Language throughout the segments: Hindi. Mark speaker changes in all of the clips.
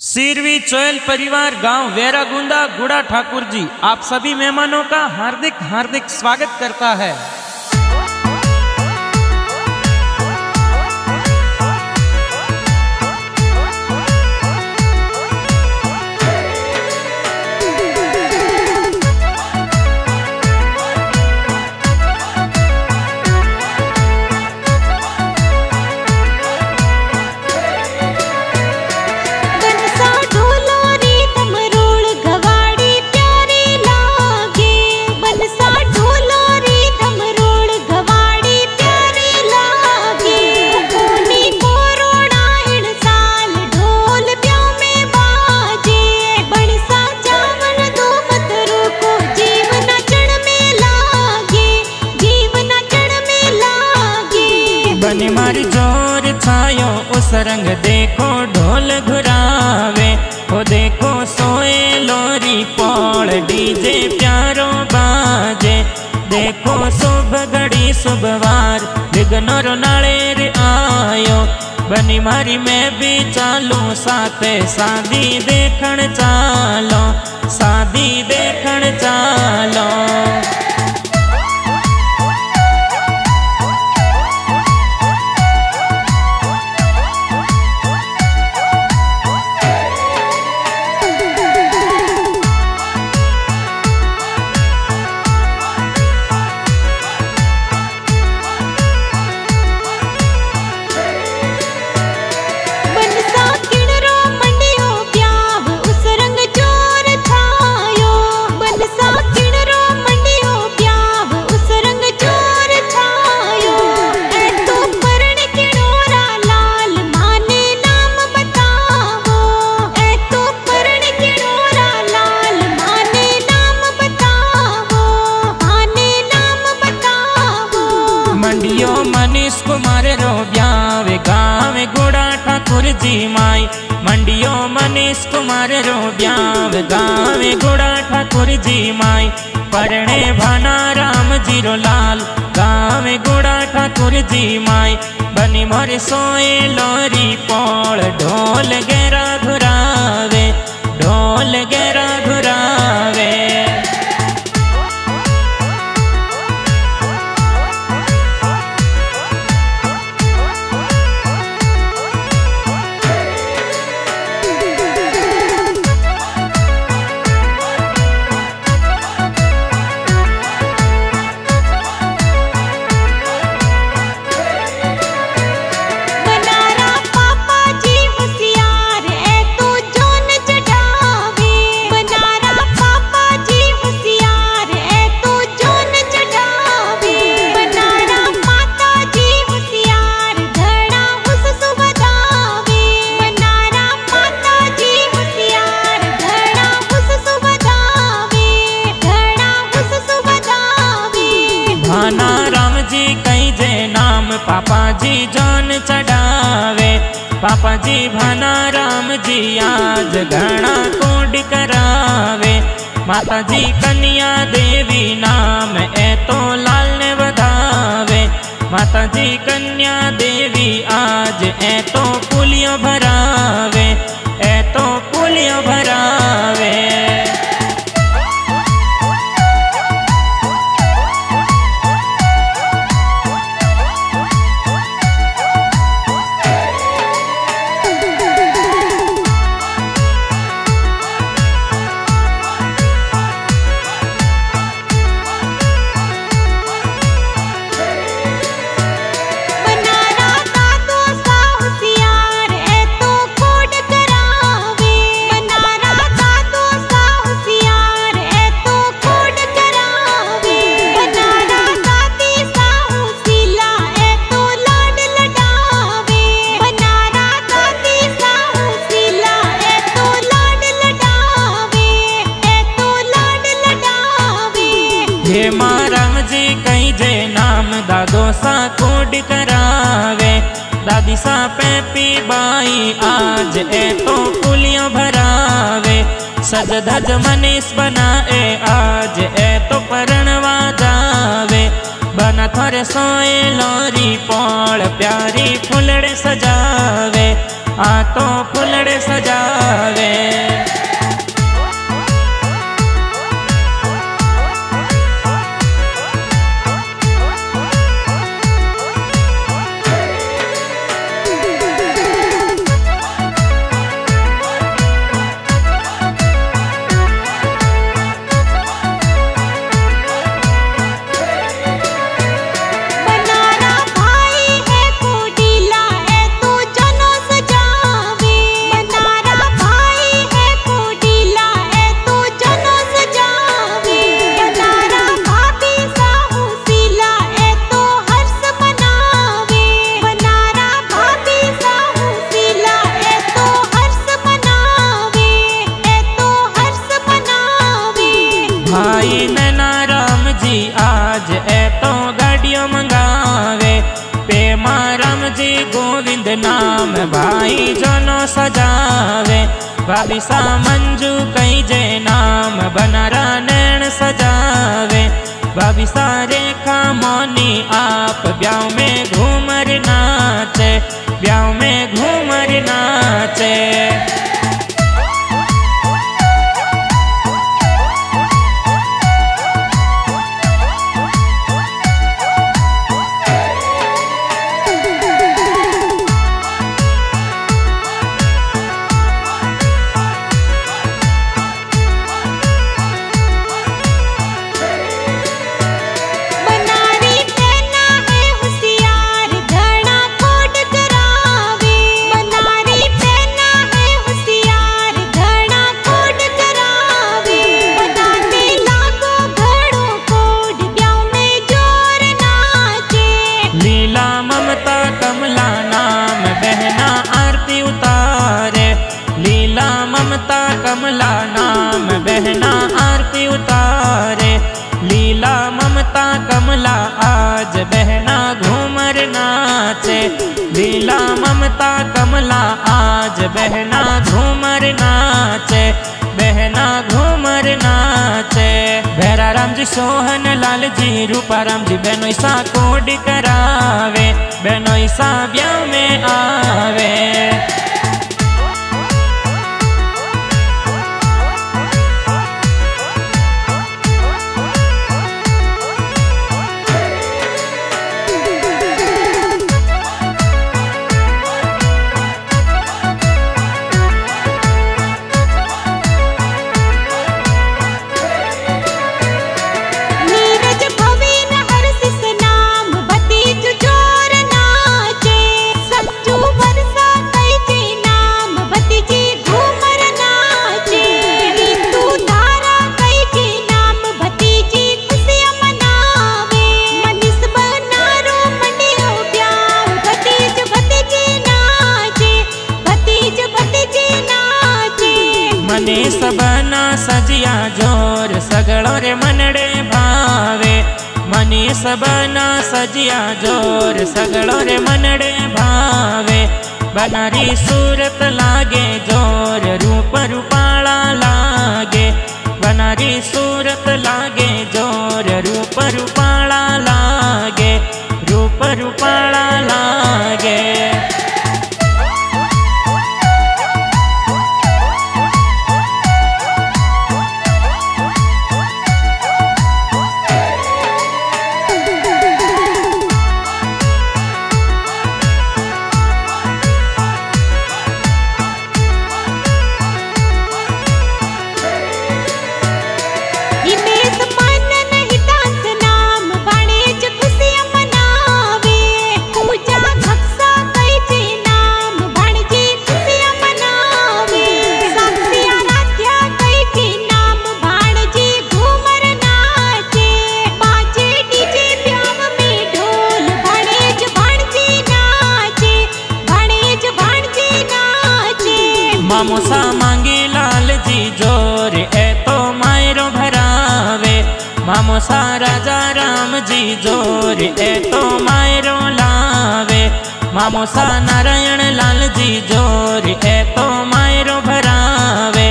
Speaker 1: सिरवी, चोयल परिवार, गाँव वेरागुंदा गुड़ा ठाकुर जी, आप सभी मेहमानों का हार्दिक हार्दिक स्वागत करता है। बनी मारी ज़ोर छायो, उस रंग देखो ढोल घुरावे। हो देखो सोए लोरी, पौड़ डीजे प्यारो बाजे। देखो शुभ घड़ी शुभवार विघ्नोर नाळेर आयो। बनी मारी मैं भी चालू, साथे शादी देखण चालो।
Speaker 2: मंडियो
Speaker 1: मनीष कुमार रो ब्यावे गावे गोड़ा ठाकुर जी माई। मंडियो मनीष कुमार रो ब्यावे गावे गोड़ा ठाकुर जी माई। परणे भाना राम जी रो लाल, गावे गोड़ा ठाकुर जी माई। बनी मोर सोए लोरी पौड़ ढोल गेरा घुरावे ढोल गेरा
Speaker 2: पापा जी
Speaker 1: भाना राम जी आज घना कोड करावे। माता जी कन्या देवी नाम ए तो लाल ने बधावे माता जी कन्या देवी आज ए तो पुलियो भरावे। ए तो पुलियो भरावे। ए तो पुलियों भरावे। सज धज मनीष बनाए, आज ए तो परणवा जावे बना थर सोए लोरी, पौड़ प्यारी फुलड़े सजावे। आ तो फुलड़े सजावे। भाभी सा मंजू कई जे नाम बनारा नैन सजावे। भाभी सा रेखा मोनी आप ब्याह में लीला ममता कमला आज बहना घूमर नाचे, बहना घूमर नाचे। भैरा राम जी सोहन लाल जी रूपा राम जी बहनोसा कोड करावे बहनोसा ब्याह में आवे। सबना सजिया ज़ोर सगड़ो रे मनड़े भावे। मने सबना सजिया ज़ोर सगड़ो रे मनड़े भावे। बनारी सूरत लागे ज़ोर, रूप रूपाला लागे। बनारी सूरत लागे ज़ोर, रूप रूपाला लागे। रूप रूपाला मामो सा मांगे लाल जी ज़ोर, ए तो मायरो भरावे। मामो सा राजा राम जी ज़ोर, ए तो मायरो लावे। मामो सा नारायण लाल जी ज़ोर, ए तो मायरो भरावे।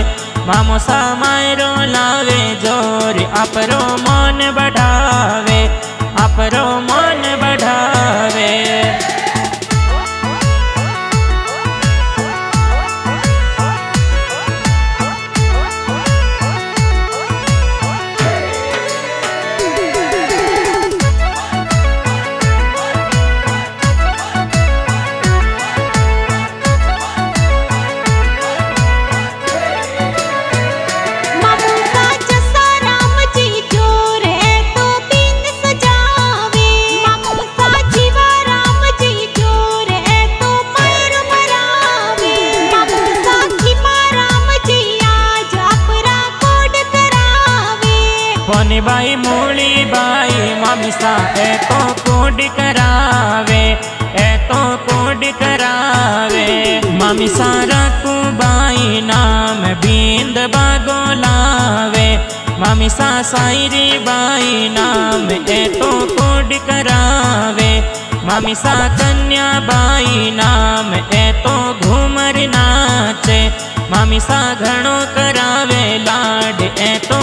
Speaker 1: मामो सा मायरो लावे ज़ोर अपरो मन बढ़ावे। नाम बागो लावे। मामिसा सायरी बाई नाम ए तो कोड करावे। मामी सा कन्या बाई नाम ए तो घूमर नाचे। मामी सा घणो करावे, लाड ए तो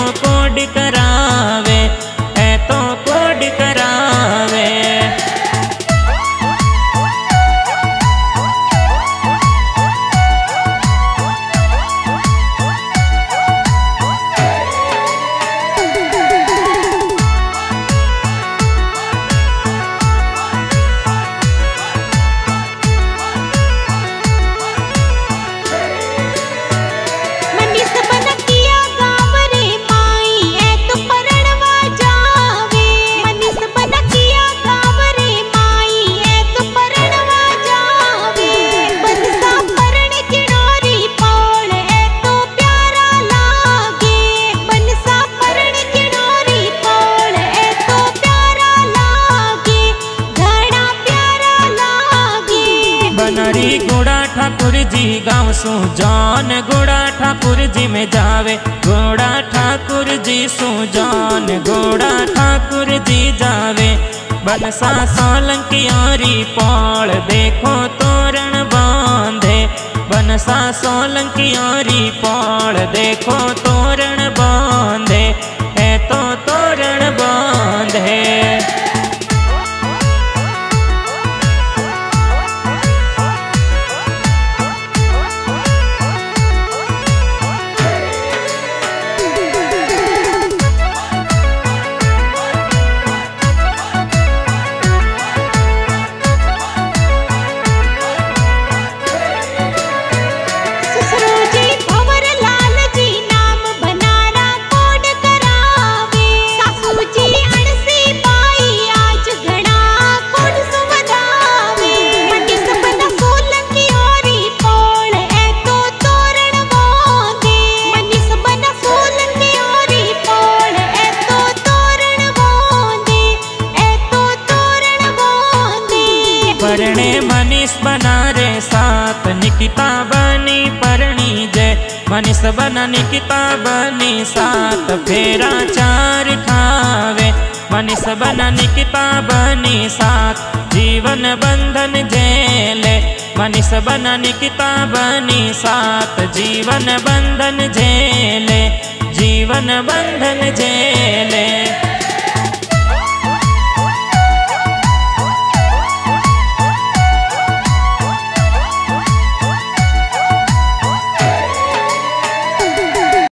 Speaker 1: जी में जावे। घोड़ा ठाकुर जी सुजान गोड़ा ठाकुर जी जावे। बनसा सोलंकियारी पौड़ देखो तोरण बांधे। बनसा सोलंकियारी पाल, देखो तोरण बांधे। है तो तोरण बांधे।
Speaker 2: मनीष
Speaker 1: बननी किताब सात फेरा चार खावे। मनीष बना किताब सात जीवन बंधन झेले मनीष बना किताब सात जीवन बंधन झेले जीवन बंधन झेले